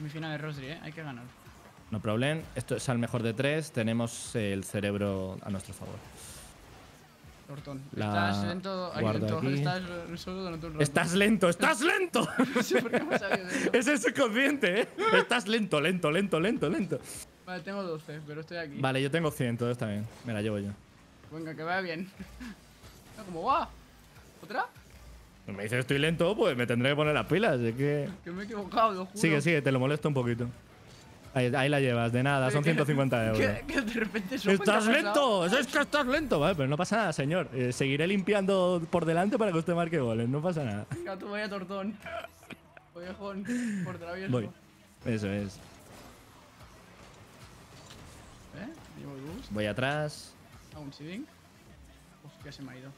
Semifinal de Rosary, ¿eh? Hay que ganar. No problem. Esto es al mejor de tres. Tenemos el cerebro a nuestro favor. Tortón. La Estás lento. Aquí. Estás solo un. ¡Estás lento! ¡Estás lento! No sé por qué me ha salido de ello. es el subconsciente, ¿eh? Estás lento, lento, lento, lento, lento. Vale, tengo 12, pero estoy aquí. Vale, yo tengo 100, entonces está bien. Me la llevo yo. Venga, que vaya bien. No, como va. ¿Otra? Si me dices que estoy lento, pues me tendré que poner las pilas. Es que. Que me he equivocado, lo juro. Sigue, sigue, te lo molesto un poquito. Ahí, ahí la llevas, de nada, son 150 euros. Que, que de repente ¡Estás lento! ¡Es que estás lento! Vale, pero no pasa nada, señor. Eh, seguiré limpiando por delante para que usted marque goles, no pasa nada. Venga, tú vaya tortón. Ollejón, por travieso. Voy. Eso es. ¿Eh? Voy atrás. Hago un seeding. Hostia, se me ha ido.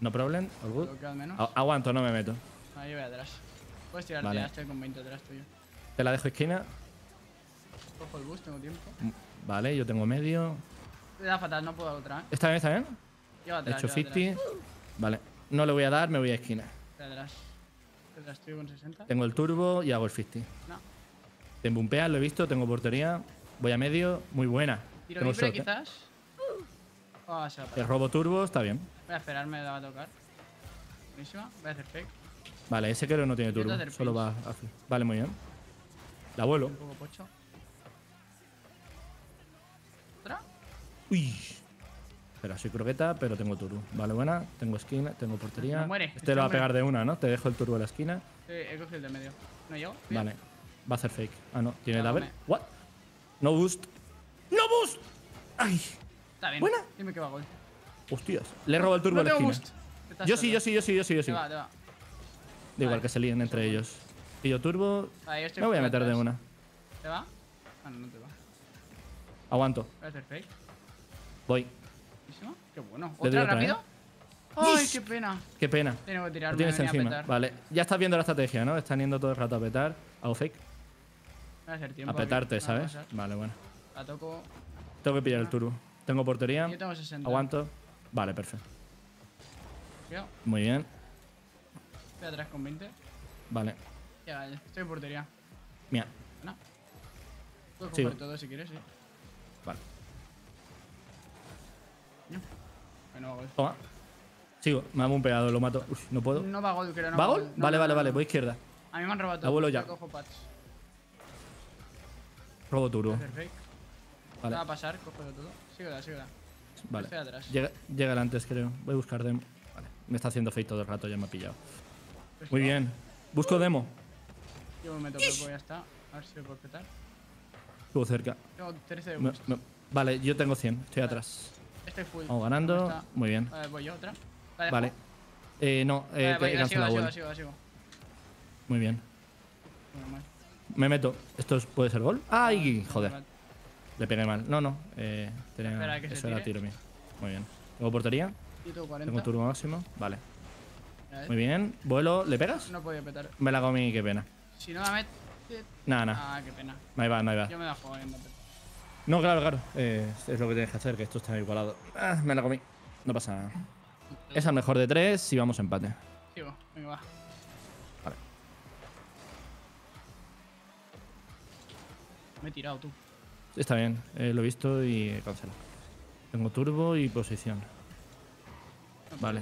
No problem, all good. Al menos. Aguanto, no me meto. Ahí voy atrás. Puedes tirarte, Vale. ya estoy con 20 atrás tuyo. Te la dejo esquina. Cojo el boost, tengo tiempo. Mm, Vale, yo tengo medio. Me da fatal, no puedo dar otra, ¿eh? ¿Está bien, está bien? He atrás. hecho lleva 50. Vale. No le voy a dar, me voy a esquina. Atrás. Estoy atrás. Atrás, estoy con 60. Tengo el turbo y hago el 50. No. Te bumpea, lo he visto, tengo portería. Voy a medio, muy buena. Tiro libre, shot, ¿eh? quizás. Ah, se va a El robo turbo está bien. Voy a esperar, me va a tocar. Buenísima. Voy a hacer fake. Vale, ese creo no tiene turbo. Solo va a Vale, muy bien. La vuelo. Un poco pocho. ¿Otra? Uy. Espera, soy croqueta, pero tengo turbo. Vale, buena. Tengo esquina, tengo portería. No muere, Este este lo va a pegar de una, ¿no? Te dejo el turbo a la esquina. Sí, he cogido el de medio. ¿No llego? Bien. Vale. Va a hacer fake. Ah, no. ¿Tiene Ah, double? vale. What? No boost. ¡No boost! ¡Ay! Está bien. Buena. Dime que va gol. Hostias. Le he robado el turbo no a la esquina. Yo sí, yo sí, yo sí, yo sí, yo Te sí. va, te va. Da igual que se líen entre ellos. Y yo turbo. Vale, yo estoy Me voy a meter de una. ¿Te va? Ah, no, no te va. Aguanto. Voy a hacer fake. Voy. Qué bueno. ¿Otra otra, rápido? ¿eh? Ay, qué pena. Qué pena. Tengo que tirarme. tienes a encima. petar. Vale. Ya estás viendo la estrategia, ¿no? Están yendo todo el rato a petar. Hago fake. Voy a hacer tiempo. A petarte, aquí. A ¿sabes? Vale, bueno. La toco. Tengo que pillar el turbo. Tengo portería. Yo tengo 60. Aguanto. Vale, perfecto. Cuidado. Muy bien. Estoy atrás con 20. Vale. Ya, vale. Estoy en portería. Mira. No. Puedes Sigo. coger todo si quieres, sí. Vale. Bueno, va gol. Toma. Sigo. Me ha bumpeado, lo mato. Uf, no puedo. No va gol, creo. No ¿Va gol? No, vale, no, vale, no, vale. no. Voy izquierda. A mí me han robado todo. Abuelo ya. Cojo patch. Robo turbo. Fake. Vale. Va a pasar, cógelo todo. Síguela. Vale. Estoy atrás. Llega, llega antes, creo. Voy a buscar demo. Vale. Me está haciendo fake todo el rato, ya me ha pillado. Pues Muy va. bien. Busco demo. Yo me meto cuerpo, ya está. A ver si me puedo petar. Estuvo cerca. Tengo 13 de Me- me- vale, yo tengo 100. Estoy atrás. Estoy full. Vamos ganando. Muy bien. Vale, voy yo, otra. ¿La dejo? Vale. Eh, no, eh, Vale, voy, he la sigo, cancelado la sigo, vuelo. la sigo, la sigo. Muy bien. Muy. Me meto. ¿Esto es- puede ser gol? ¡Ay! Joder. Le pegué mal. No, no. Eh, tenía- Espera que se eso era tiro mío. Muy bien. ¿Tengo portería? Tengo 40. Tengo turbo máximo. Vale. Muy bien. ¿Vuelo? ¿Le pegas? No podía petar. Me la comí, qué pena. Si no la met... Nada, nada. Ah, qué pena. No va, no va. Yo me la juego pero- No, claro, claro. Eh, es lo que tienes que hacer, que esto está igualado. Ah, me la comí. No pasa nada. Es al mejor de tres y vamos a empate. Sigo, venga, va. Vale. Me he tirado tú. Está bien. eh, lo he visto y he cancelado. Tengo turbo y posición. No Vale.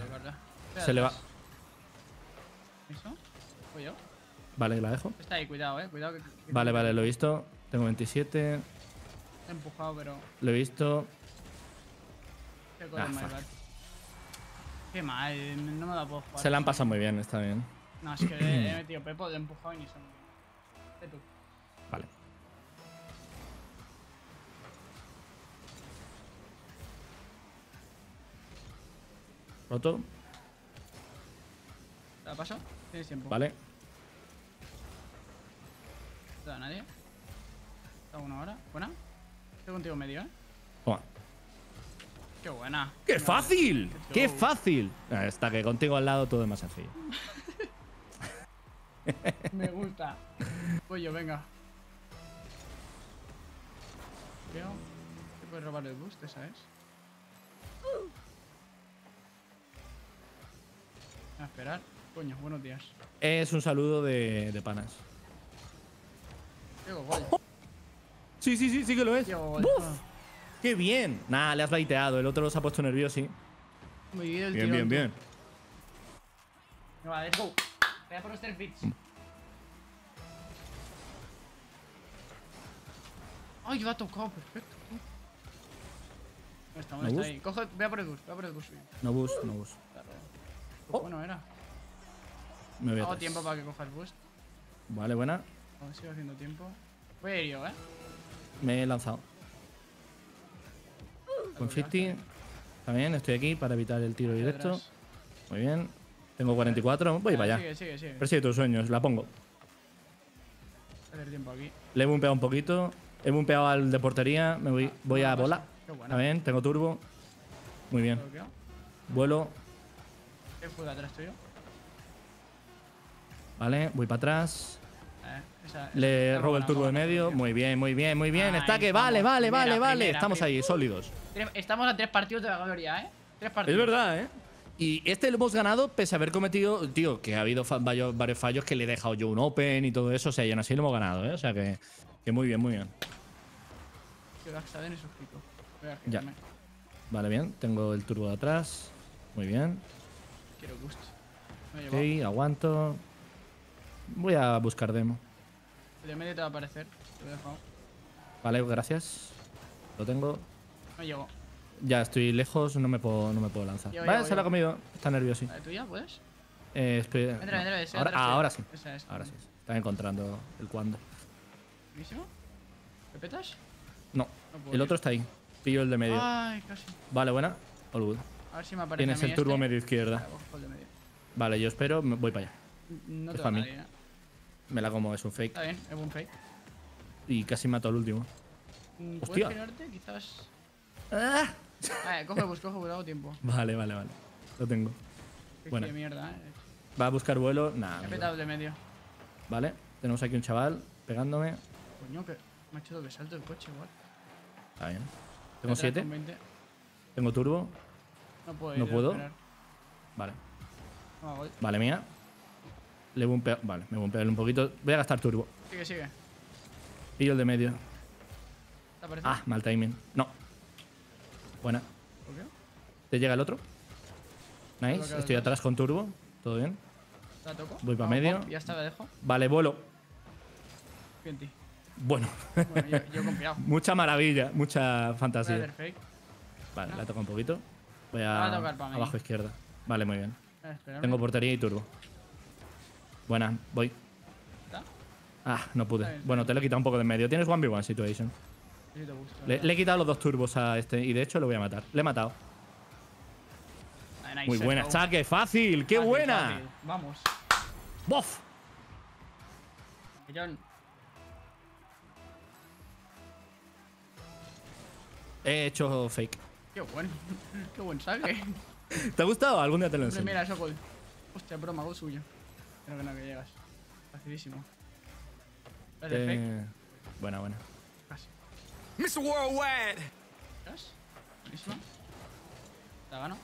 Se le va. ¿Eso? ¿Voy yo? Vale, la dejo. Está ahí, cuidado, eh. Cuidado que. que- Vale, vale, lo he visto. Tengo 27. He empujado, pero. Lo he visto. Qué Ah. Qué mal, no me la puedo jugar. Se la han pasado muy bien, está bien. No, es que he metido Pepo, le he empujado y ni son. Roto. ¿Te la paso? Tienes tiempo. Vale. ¿No te da nadie? Está uno ahora. ¿Buena? Estoy contigo medio, eh. Toma. Qué buena. ¡Qué fácil! ¡Qué fácil! Ah, Está que contigo al lado todo es más sencillo. Me gusta. Voy yo, venga. Creo que puedes robar el boost, ¿sabes? A esperar. Coño, buenos días. Es un saludo de, de panas. Sí, sí, sí, sí que lo es. Diego, gol. ¡Buf! ¡Qué bien! Nah, le has baiteado. El otro se ha puesto nervioso, sí. Muy bien, el Bien, tío. bien, bien. Venga, let's go. Voy a por los tres bits. Ay, yo ha tocado, perfecto. No está, ¿No no está bus? ahí. Coge, ve a por el bus, ve a por el bus. No bus, no bus. Oh. Bueno era. Me voy Hago atrás. tiempo para que coja el boost. Vale, buena. Aún sigo haciendo tiempo. Voy a ir yo, eh. Me he lanzado. Con 50. También estoy aquí para evitar el tiro directo. Muy bien. Tengo 44. Voy Ah, para allá. Sigue, sigue, sigue. Persigue tus sueños. La pongo. Hacer tiempo aquí. Le he bumpeado un poquito. He bumpeado al de portería. Me voy, voy a Ah, bola. También, tengo turbo. Muy bien. Vuelo. ¿Qué fue atrás tuyo? Vale, voy para atrás. Eh, esa- Le robo el turbo de medio. Muy bien, muy bien, muy bien. Ahí Está que vale, vale, vale, Primera, vale. Estamos primera. ahí, sólidos. Estamos a tres partidos de la gloria, ¿eh? Tres Es partidos. verdad, ¿eh? Y este lo hemos ganado pese a haber cometido, tío, que ha habido varios, fallos que le he dejado yo un open y todo eso. O sea, y aún así lo hemos ganado, ¿eh? O sea que, que muy bien, muy bien. Es Ya. Vale, bien. Tengo el turbo de atrás. Muy bien. Quiero Ok, llevado. aguanto. Voy a buscar demo. El de medio te va a aparecer. Te lo he dejado. Vale, gracias. Lo tengo. Me llevo. Ya estoy lejos, no me puedo, no me puedo lanzar. Llevo, vale, se llevo. comido. Está nervioso. ¿La tuya, puedes? Eh, espera. Entra, no. entra, ese ahora, ah, sí. Esa. Ahora sí. Está encontrando el cuándo. Buenísimo. ¿Me petas? No, No el ir. otro está ahí. Pillo el de medio. Ay, casi. Vale, buena. All good. A ver si me aparece. Tienes el turbo este. medio izquierda. Vale, medio. Vale, yo espero, voy para allá. No Es te mí. nadie, ¿eh? Me la como, es un fake. Está bien, es buen fake. Y casi mato al último. Mm, Hostia. ¿Puedes girarte? Quizás. Ah. Vale, coge bus, coge bus, hago tiempo. Vale, vale, vale. Lo tengo. Qué Bueno. mierda, eh. Va a buscar vuelo. Nah, He petado de medio. Vale, tenemos aquí un chaval pegándome. Coño, que me ha hecho doble salto el coche, igual. Está bien. Tengo Atrás 7. con 20. Tengo turbo. No puedo No puedo. Vale. Toma, gol. Vale, mía. Le bumpeo. Vale, me bumpeo un poquito. Voy a gastar turbo. Sigue, sigue. Pillo el de medio. ¿Te aparece? Ah, mal timing. No. Buena. ¿Por qué? ¿Te llega el otro? Nice. Estoy atrás con turbo. ¿Todo bien? ¿La toco? Voy pa' Vamos, medio. Ya está, la dejo. Vale, vuelo. Ti. Bueno. Bueno, yo, yo he confiado. mucha maravilla, mucha Voy fantasía. Vale, la toco un poquito. Voy a tocar abajo izquierda. Vale, muy bien. Esperarme. Tengo portería y turbo. Buena, voy. ¿Está? Ah, no pude. Bien, Bueno, te lo he quitado un poco de en medio. Tienes 1v1 situation. Sí, te gusta. Le, le he quitado los dos turbos a este y de hecho lo voy a matar. Le he matado. Nice, Muy let's buena, saque, fácil, qué Fácil, buena. fácil. Vamos. ¡Bof! John, He hecho fake. Qué buen. qué buen saque. ¿Te ha gustado? Algún día te lo enseño. mira, eso gol. Hostia, broma, gol suyo. Creo que no, que llegas. Facilísimo. ¿Ves el fake? Eh, buena, buena. Casi. Mr. Worldwide. ¿Ves? Buenísimo. La gano.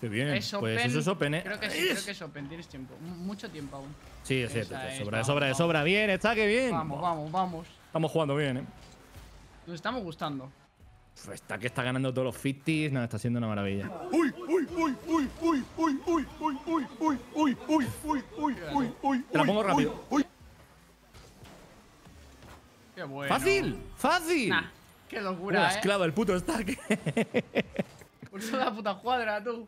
Qué bien. Es pues open. eso es open, ¿eh? Creo que sí, creo que es open. Tienes tiempo. Mucho tiempo aún. Sí, es cierto. Es, sobra, de vamos, sobra, de vamos. sobra. Bien, está que bien. Vamos, vamos, vamos. Estamos jugando bien, ¿eh? Nos estamos gustando. Está que está ganando todos los 50s. Nada, está siendo una maravilla. Uy, uy, uy, uy, uy, uy, uy, uy, uy, uy, uy, uy, uy, uy, uy, uy. Te la pongo rápido. Uy, Qué bueno. ¡Fácil! ¡Fácil! Nah, qué locura, eh. esclava el puto stack. Toda la puta cuadra, tú.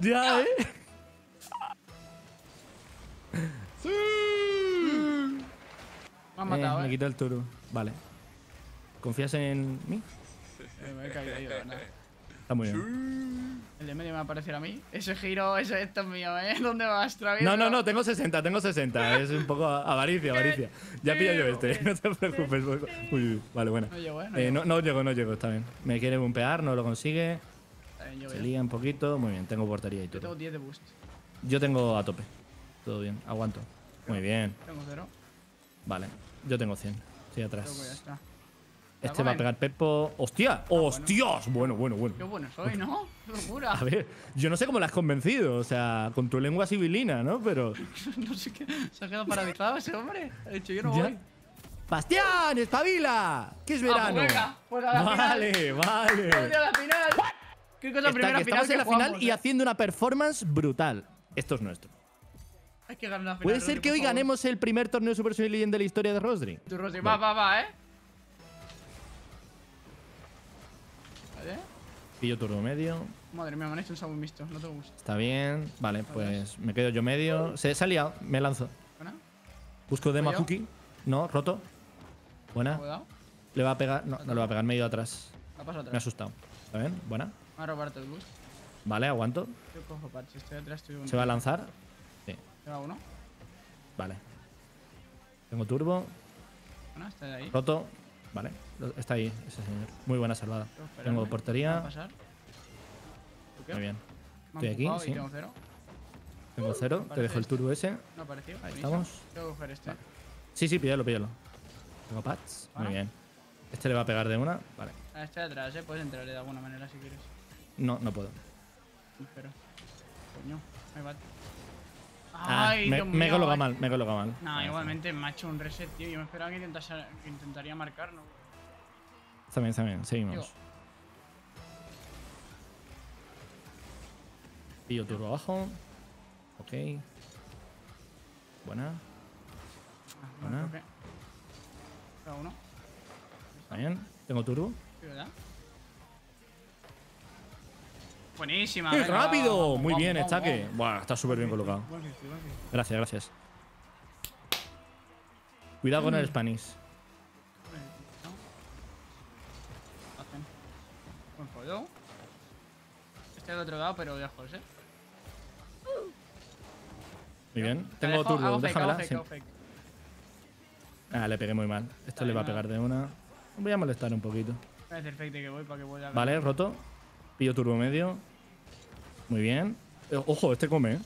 ya, ¿eh? Me han matado, Eh, eh. Me quito el turbo. Vale. ¿Confías en mí? Me he caído yo, nada. Está muy bien. El de medio me va a parecer a mí. Ese giro, ese esto es mío, ¿eh? ¿Dónde vas, Travieso? No, no, no, tengo 60, tengo 60. Es un poco avaricia, avaricia. Ya pillo yo este, no te preocupes. Uy, vale, buena. No llego, ¿eh? No Eh, llego. no, no llego, no llego, está bien. Me quiere bumpear, no lo consigue. Está bien, llego Se lía un poquito. Muy bien, tengo portería y Yo tengo todo. 10 de boost. Yo tengo a tope. Todo bien, aguanto. Muy bien, Tengo 0. vale. Yo tengo 100. Estoy atrás. Creo que ya está. Este va a pegar Pepo. ¡Hostia! ¡Hostias! Bueno, bueno, bueno. Qué bueno soy, ¿no? ¡Qué locura! A ver, yo no sé cómo la has convencido, o sea, con tu lengua sibilina, ¿no? Pero no sé qué. Se ha quedado paralizado ese hombre. Ha dicho, yo no voy. ¡Bastián, espabila! ¿Qué es Ah, pues verano? venga, pues a la vale, final. vale. ¡Hostia, la final! ¿Qué cosa Está- primera que final estamos en la que final jugamos, y eh? haciendo una performance brutal. Esto es nuestro. Hay que ganar la final. ¿Puede Rodri, ser que por hoy favor. ganemos el primer torneo Super Saiyan Legend de la historia de Rosdry? Tu Rodri, va, va, va, eh. Vale. Pillo turbo medio. Madre mía, me han hecho un sabor mixto, no te gusta. Está bien. Vale, pues me quedo yo medio. Se, se ha liado, me lanzo. ¿Buena? Busco Demo ¿Voy yo? Cookie. No, roto. Buena. Le va a pegar. No, no le va a pegar medio atrás. Paso Me ha atrás. asustado. ¿Está bien? Buena. Va a robarte el boost. Vale, aguanto. Yo cojo parche, estoy atrás, estoy. ¿Se va a lanzar? Sí. Se va uno. Vale. Tengo turbo. Bueno, está de ahí. Roto. Vale. Está ahí ese señor. Muy buena salvada. Tengo que esperarme. Tengo ¿Va a portería. Muy bien. Me Estoy aquí, sí. tengo cero. Tengo cero. Te dejo el turbo ese. No ha aparecido. Ahí estamos. Tengo que coger este. Sí, sí, píllalo, píllalo. Tengo pads. Muy bien. Este le va a pegar de una. Vale. Ah, este de atrás, eh. Puedes entrarle de alguna manera si quieres. No, no puedo. Pero. Coño, ahí va. Ah, Ay, me, me colocado ay. mal, me he colocado mal. No, igualmente me ha hecho un reset, tío. Yo me esperaba que, intentase- que intentaría marcar, ¿no? Está bien, está bien. Seguimos. Digo. Pillo turbo abajo. Ok. Buena. Ah, Buena. uno. Está bien. Tengo turbo. Sí, ¿verdad? Buenísima. ¡Qué venga, rápido! vamos, Muy vamos, bien, vamos, está que. vamos. Buah, está súper bien colocado. Gracias, gracias. Cuidado con el Spanish. Buen follow. Este al otro lado, pero lejos, ¿eh? Muy bien. Te Tengo dejo, turbo, déjamela. fake, sí. hago fake. Ah, le pegué muy mal. Esto Está le va a pegar de una. Voy a molestar un poquito. Voy a hacer fake de que voy para que vuelva a Vale, roto. Pillo turbo medio. Muy bien. Eh, Ojo, este come, ¿eh?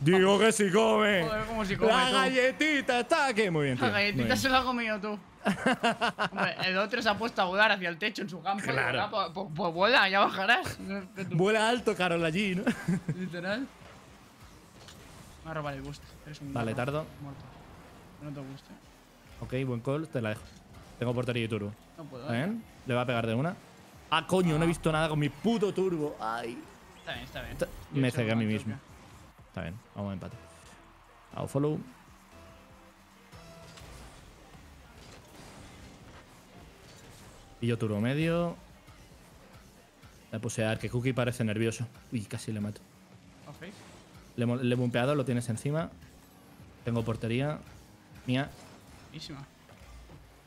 Digo que sí come. Joder, como si come La tú. galletita está aquí. Muy bien, tío. La galletita bien. se la has comido tú. Hombre, el otro se ha puesto a volar hacia el techo en su campo. Claro. vuela, Pues, pues- pues vuela, ya bajarás. Vuela alto, Carol, allí, ¿no? Literal. Me va a robar el boost. Eres un Vale, tardo. Muerto. No te guste. ok, buen call. Te la dejo. Tengo portería y turbo. No puedo. ¿Está ¿eh? Le va a pegar de una. Ah, coño, no he visto nada con mi puto turbo. Ay. Está bien, está bien. Me cegué a mí mismo. Está bien, vamos a empate. Hago follow. Pillo turbo medio. Le puse a que Cookie parece nervioso. Uy, casi le mato. Fake. Le, he bumpeado, lo tienes encima. Tengo portería. Mía, Buenísima.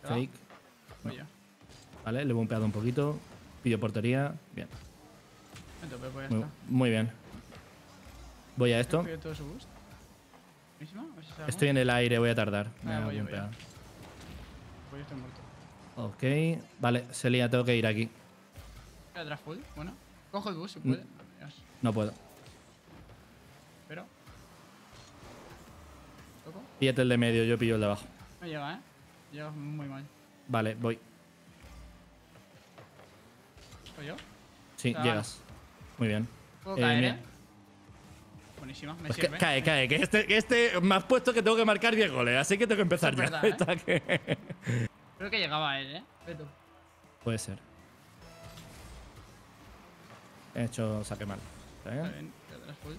Fake. Yo. Vale, le he bumpeado un poquito. Pillo portería. Bien. Pues ya Muy, está. muy bien. Voy a esto. Estoy en el aire, voy a tardar. Me Ah, voy voy bumpeado. Pues yo estoy muerto. Ok. Vale, Celia, tengo que ir aquí. Voy atrás full. Bueno. Cojo el Mm. boost si puede. Dios. No puedo. Pero. ¿Toco? Píllate el de medio, yo pillo el de abajo. No llega, ¿eh? Llega muy mal. Vale, voy. ¿Soy yo? Sí, Ah. llegas. Muy bien. ¿Puedo Eh, caer, eh? Buenísima, me Pues sirve. ca- cae, cae, que este, que este me has puesto que tengo que marcar 10 goles, así que tengo que empezar ya. verdad, ¿eh? Creo que llegaba él, ¿eh? Ve tú. Puede ser. He hecho saque mal. Full.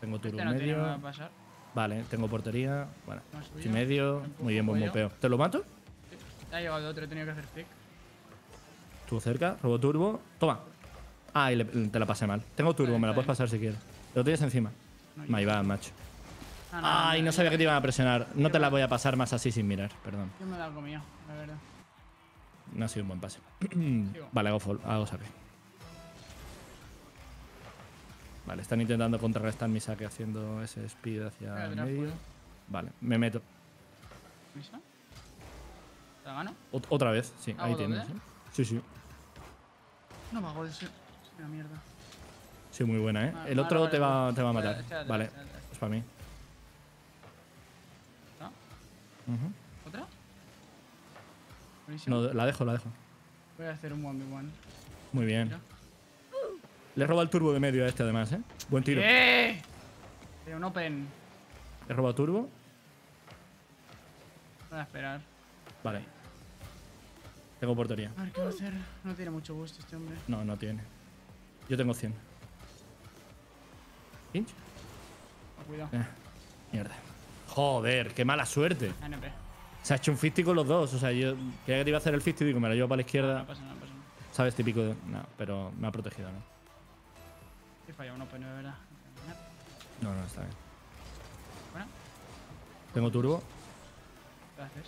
Tengo Este turbo no tiene nada medio. pasar. Vale, tengo portería. Bueno, No y medio. Muy bien, mopeo. ¿Te lo mato? Ha llegado otro, he tenido que hacer flick. Estuvo cerca, robo turbo. Toma. Ah, y le- te la pasé mal. Tengo turbo, me la puedes pasar si quieres. Lo tienes encima. No, Me va, macho. Ah, Ay, no sabía que te iban a presionar. No te la voy a pasar más así sin mirar, perdón. Yo me la he comido, la verdad. No ha sido un buen pase. Vale, hago, fall, hago saque. Vale, están intentando contrarrestar mi saque haciendo ese speed hacia el medio. full. Vale, me meto. ¿Misa? ¿La gano? Ot- otra vez, sí, ¿Hago ahí tienes. ¿eh? Sí, sí. No me hago. Soy una mierda. Sí, muy buena, ¿eh? Ah, El vale, otro vale, te, va, vale. te va a Vale, matar. Vale, es para mí. ¿Otra? Buenísimo. No, la dejo, la dejo. Voy a hacer un 1v1. Muy bien. Mira. Le roba el turbo de medio a este, además, ¿eh? Buen tiro. ¡Eh! De un open. Le roba turbo. Voy a esperar. Vale. Tengo portería. A ver qué va a hacer. No tiene mucho gusto este hombre. No, no tiene. Yo tengo 100. ¿Pinch? Ah, cuidado. Eh, mierda. Joder, qué mala suerte. NP. Se ha hecho un 50 con los dos. O sea, yo creía que te iba a hacer el 50 y digo, me lo llevo para la No izquierda. pasa nada, no pasa nada. ¿Sabes? Típico de. No, pero me ha protegido, ¿no? He fallado un open, de verdad. No, no, está bien. Bueno, Tengo turbo. gracias.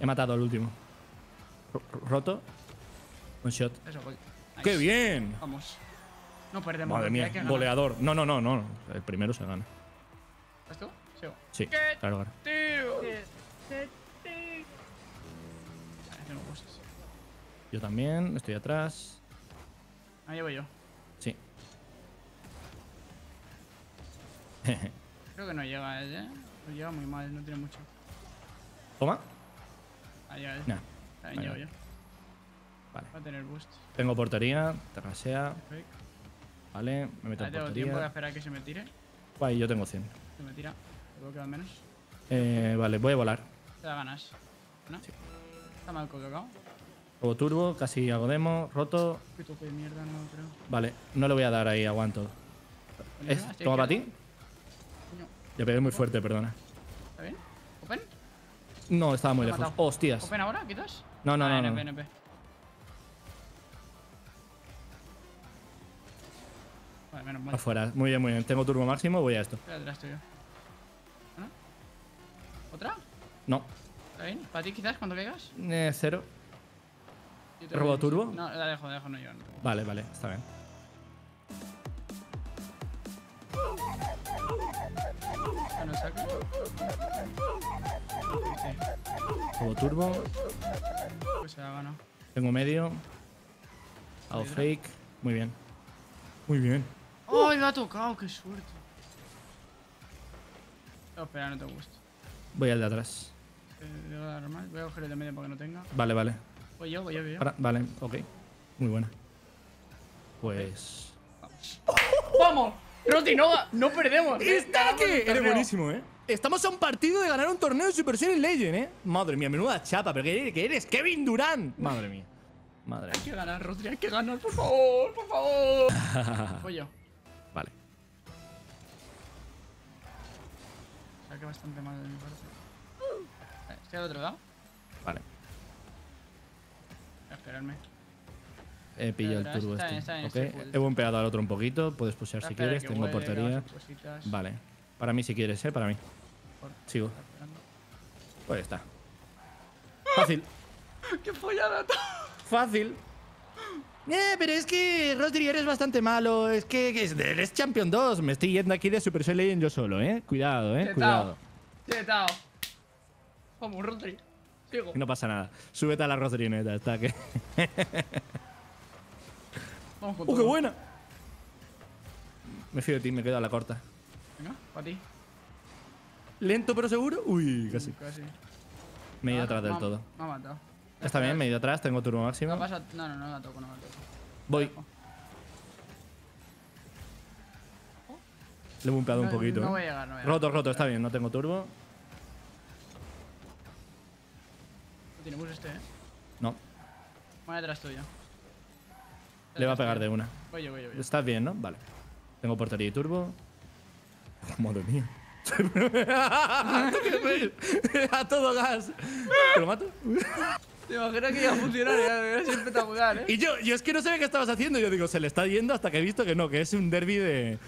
He matado al último. Ro- roto. Un shot. Eso, voy. ¡Qué Nice. bien! Vamos. No perdemos. Madre mía, que goleador. No, no, no, no. El primero se gana. ¿Vas tú? Sigo. Sí, ¿Qué? claro, claro. Tío. Yo también, estoy atrás. Ahí llevo yo. Sí. Creo que no llega él, ¿eh? Lo lleva muy mal, no tiene mucho. Toma. Llega él. Nah. Vale. Va a tener boost. Tengo portería, terrasea. Vale, me meto en tengo tiempo de portería. esperar a que se me tire. Guay, yo tengo 100. Se me tira. Luego queda menos. Eh, vale, voy a volar. Te da ganas. ¿No? Está mal colocado. Juego turbo, casi hago demo, roto. Qué de mierda, no creo. Vale, no le voy a dar ahí, aguanto. Es, ¿Toma para ti? Coño, Le pegué muy fuerte, perdona. ¿Está bien? No, estaba muy lejos. Hostias. ¿Open ahora? ¿Quitas? No, no, Ah, no, NP. NP. Vale, menos mal. Afuera. Muy bien, muy bien. Tengo turbo máximo, voy a esto. Estoy. ¿No? ¿Otra? No. ¿Está bien? ¿Para ti quizás cuando caigas? Eh, cero. ¿Robo turbo? No, la dejo, la dejo, no yo. No. Vale, vale, está bien. Bueno, saco. Juego turbo. Pues se la. Tengo medio. Hago fake. Muy bien. Muy bien. ¡Ay, me ha tocado! ¡Qué suerte! No, espera, no te gusta. Voy al de atrás. Eh, voy a dar más. Voy a coger el de medio para que no tenga. Vale, vale. Voy yo, voy yo, voy yo. Vale, ok. Muy buena. Pues. ¡Vamos! ¡Roti, no, no perdemos! ¡Está que! Eres buenísimo, ¿eh? Estamos a un partido de ganar un torneo de Super Series Legend, ¿eh? Madre mía, menuda chapa. ¿Pero qué eres? ¡Kevin Durant! Madre mía. Madre Hay mía. que ganar, Rodri, hay que ganar, por favor, por favor. Voy yo. Vale. Saqué bastante mal de mi parte. Eh, Estoy al otro lado. Vale. Voy a esperarme. He pillado el Está turbo bien, este. está bien, Ok. estoy full. He bumpeado al otro un poquito. Puedes a si quieres. Tengo portería. Vale. Para mí si quieres, ¿eh? Para mí. Sigo. Pues está. Fácil. ¡Qué follada! Fácil. Eh, pero es que Rodri eres bastante malo. Es que, que es- eres Champion 2. Me estoy yendo aquí de Super Legend yo solo, ¿eh? Cuidado, ¿eh? Chetao. Cuidado. Chetao. Vamos, Rodri. Sigo. No pasa nada. Súbete a la Rodrineta, está que. Vamos con ¡Uh, qué buena! Me fío de ti, me quedo a la corta. Venga, para ti. ¿Lento pero seguro? Uy, casi. Casi. Me he ido Ah, atrás del me todo. Me ha matado. Está bien, me he ido atrás, tengo turbo No máximo. pasa. No, no, no la toco, no la toco. Voy. Le he bumpeado un No- poquito. No ¿eh? voy a llegar, no voy a llegar. Roto, roto, está bien, no tengo turbo. No tiene bus este, eh. No, Voy detrás tuyo. le va a pegar de una. Voy yo, voy yo. voy yo. Estás bien, ¿no? Vale. Tengo portería y turbo. Madre mía. a todo gas. ¿Te lo mato? Te imaginas que iba a funcionar, es espectacular, eh. Y yo, yo es que no sabía qué estabas haciendo. Yo digo, se le está yendo hasta que he visto que no, que es un derby de.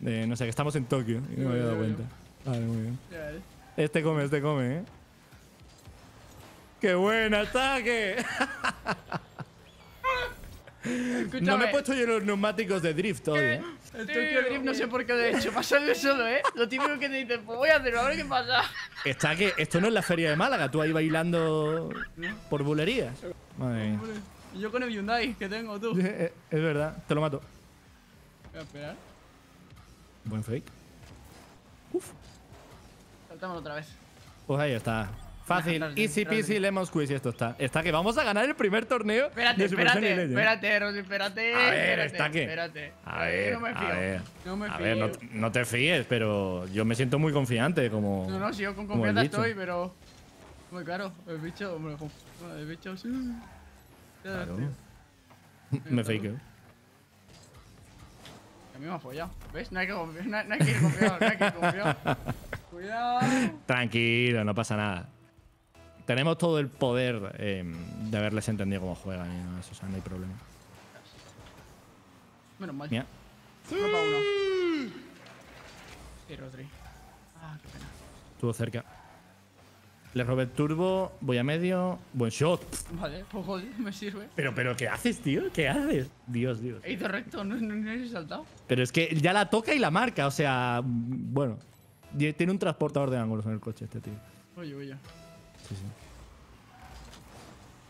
de no sé, que estamos en Tokio. Y no me había dado cuenta. Vale, muy bien. Ves. Este come, este come, ¿eh? ¡Qué buen ataque! Escúchame. No me he puesto yo los neumáticos de drift hoy, ¿eh? El Tokyo Drift no sé por qué lo he hecho. Pasa de solo, ¿eh? Lo típico que te dicen, pues voy a hacerlo, a ver qué pasa. Está que esto no es la feria de Málaga, tú ahí bailando por bulerías. Madre mía. Y yo con el Hyundai que tengo, tú. Es verdad, te lo mato. Voy a esperar. Buen fake. Saltamos otra vez. Pues ahí está. Fácil, easy peasy lemon squeeze esto está. Está que vamos a ganar el primer torneo Espérate, de Super espérate, Legends. espérate, Rosy, espérate. A ver, espérate, está que. Espérate. A ver, no me fío. a ver. No me a fío. ver, no, no te fíes, pero yo me siento muy confiante como. No, no, si yo con confianza estoy, pero. Muy claro, el bicho, hombre, el bicho sí. Claro. me fakeo. A mí me ha follado. ¿Ves? No hay que confiar, no hay, no hay que ir confiado, no hay que ir confiado. Cuidado. Tranquilo, no pasa nada. Tenemos todo el poder eh, de haberles entendido cómo juegan y no, eso, o sea, no hay problema. Menos mal. Mira, para uno. Sí, Rodri. Ah, qué pena. estuvo cerca. Le robé el turbo, voy a medio. Buen shot. Vale, pues joder, me sirve. Pero, pero, ¿qué haces, tío? ¿Qué haces? Dios, Dios. He ido recto, no, no, no he saltado. Pero es que ya la toca y la marca, o sea, bueno. Y Tiene un transportador de ángulos en el coche este tío. Oye, oye. Sí, sí.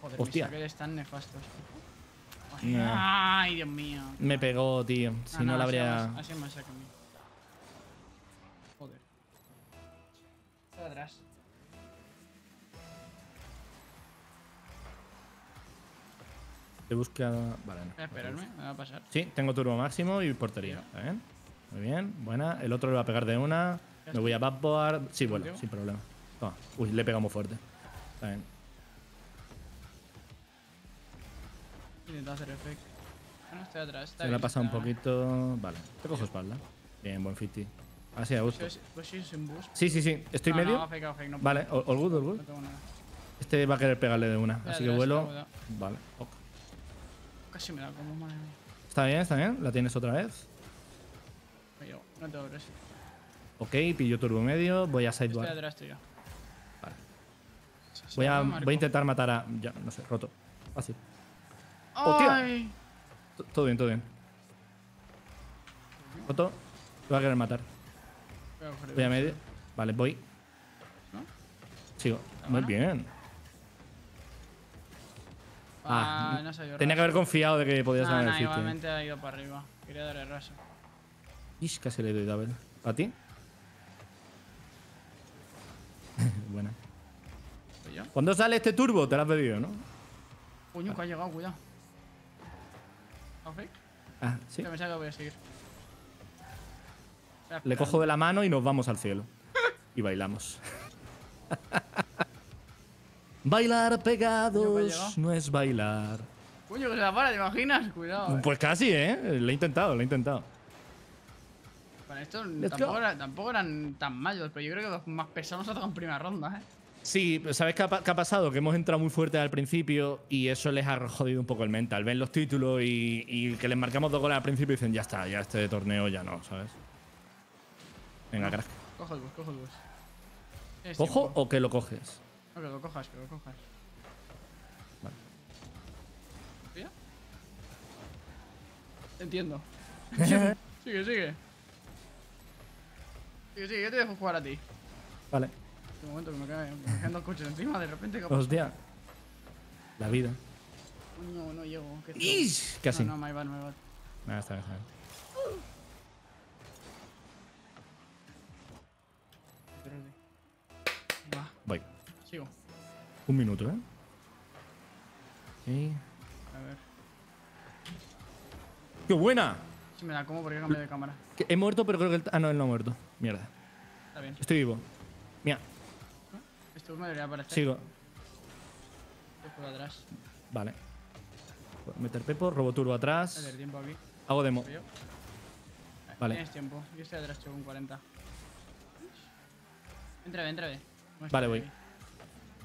Joder, Hostia. mis tan nefastos. No. Ay, Dios mío. Me pegó, tío. Si no, la habría. Así más saca a mí. Joder. Está atrás. Te busca. Vale, no. Voy a esperarme, me va a pasar. Sí, tengo turbo máximo y portería. ¿Está bien? Muy bien, buena. El otro le va a pegar de una. Me voy a backboard. Sí, ¿Contigo? sin problema. Uy, le he pegado muy fuerte. Está bien. Intento hacer efecto. Bueno, estoy atrás. Está Se me ha pasado un poquito. Vale, te cojo espalda. Bien, buen 50. Así a gusto. Sí. Sí, sí, sí. ¿Estoy no, medio? No, fake, fake, no Vale, all good, all good. No tengo nada. Este va a querer pegarle de una. Ya, Así que vuelo. Vale, ok. Casi me da como madre mía. Está bien, está bien. La tienes otra vez. No tengo presa. Ok, pillo turbo medio. Voy a Estoy sidebar. atrás tuyo. Voy a, voy a intentar matar a. Ya, no sé, roto. Fácil. ¡Hostia! Ay. T- Todo bien, todo bien. Roto. Te va a querer matar. Voy a el medio. Vale, voy. ¿No? Sigo. ¿Está Muy bien. Ah, Ah, no Tenía que haber confiado de que podías No, ganar no, el sitio. igualmente ha ido para arriba. Quería darle raso. Ish, casi le doy double. ¿A ti? Buena. ¿Soy yo? ¿Cuándo sale este turbo? Te lo has pedido, ¿no? Coño, que ha llegado, cuidado. ¿A fake? Ah, sí. Que me saca, voy a seguir. Le cojo de la mano y nos vamos al cielo. Y bailamos. Bailar pegados no es bailar. Coño, que se la para, ¿te imaginas? Cuidado. eh. Pues casi, ¿eh? Lo he intentado, lo he intentado. Para esto Let's tampoco, go. era- tampoco eran tan malos, pero yo creo que los más pesados nos ha tocado en primera ronda, ¿eh? Sí, ¿sabes qué ha, pa- qué ha pasado? Que hemos entrado muy fuerte al principio y eso les ha jodido un poco el mental. Ven los títulos y, y que les marcamos dos goles al principio y dicen, ya está, ya este torneo ya no, ¿sabes? Venga, crack. Cojo el bus, cojo el bus. ¿Cojo tiempo. o que lo coges? No, que lo cojas, que lo cojas. Vale. ¿Ya? Entiendo. sigue, sigue. Sigue, sigue, yo te dejo jugar a ti. Vale. De momento que me caen, me caen dos coches encima, de repente que Hostia. La vida. No, no llego. ¡Ish! Casi. No, no, my bad, my bad. Nada, está bien, está bien. Va, Voy. sigo. Un minuto, ¿eh? Ok. A ver. ¡Qué buena! Si me da como porque cambié de cámara. He muerto, pero creo que el... Ah, no, él no ha muerto. Mierda. Está bien. Estoy vivo. Esto me debería aparecer. sigo. Por atrás. Vale. Puedo Meter pepo, robo turbo A atrás. ver, tiempo aquí. Hago demo. Voy. Vale. Tienes tiempo. Yo estoy atrás, chico, con 40. Entra, ve, entra, ve. No Vale, voy.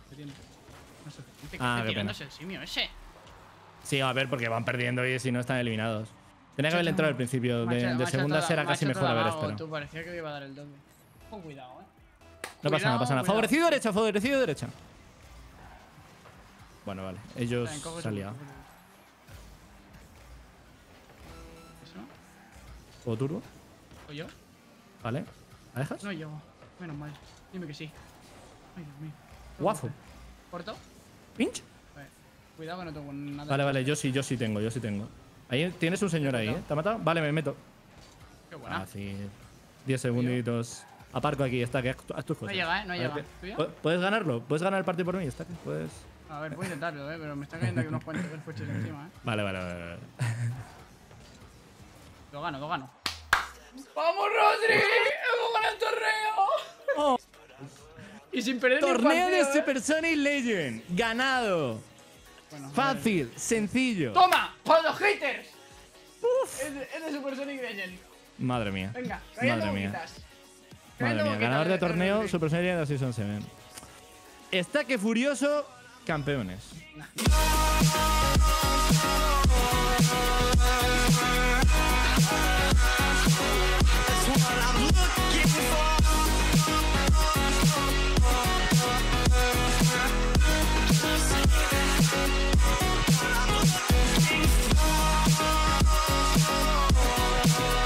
¿Qué tiene? No sé. Que Ah, qué pena. el simio ese. Sí, a ver, porque van perdiendo y si no están eliminados. Tenía que haber entrado al principio. De, Macha- de macha segunda toda- será casi mejor haber esperado. Tú parecía que iba a dar el doble. Con cuidado, eh. No pasa nada, pasa nada. Cuidado, Favorecido derecha, favorecido derecha. Bueno, vale. Ellos ¿Eso? ¿Juego turbo? ¿O yo? Vale. ¿La dejas? No llego. Menos mal. Dime que sí. Ay, Dios mío. Guapo. ¿Corto? ¿Pinch? Vale. Cuidado que no tengo nada. Vale, vale, yo sí, yo sí tengo, yo sí tengo. Ahí tienes un señor ahí, ¿eh? ¿Te ha matado? Vale, me meto. Qué buena. Fácil. 10 segunditos. Aparco aquí, está, que haz tu- haz tus No cosas. llega, ¿eh? No A llega. ¿Puedes ganarlo? ¿Puedes ganar el partido por mí? Está que puedes. A ver, puedo intentarlo, ¿eh? Pero me está cayendo aquí unos cuantos coches encima, ¿eh? Vale, vale, vale. vale. Lo gano, lo gano. ¡Vamos, Rodri! ¡Hemos ganado el torneo! Y sin perder ni un Torneo de partido, ¿eh? Supersonic Legend. Ganado. Bueno, Fácil, sencillo. ¡Toma! ¡Para los haters! Es de, es de Super Sonic Legend. Madre mía. Venga, Madre mía. boquitas. Madre mía. Ganador de torneo. Supersonic Legend de Season 7. Está que furioso, campeones.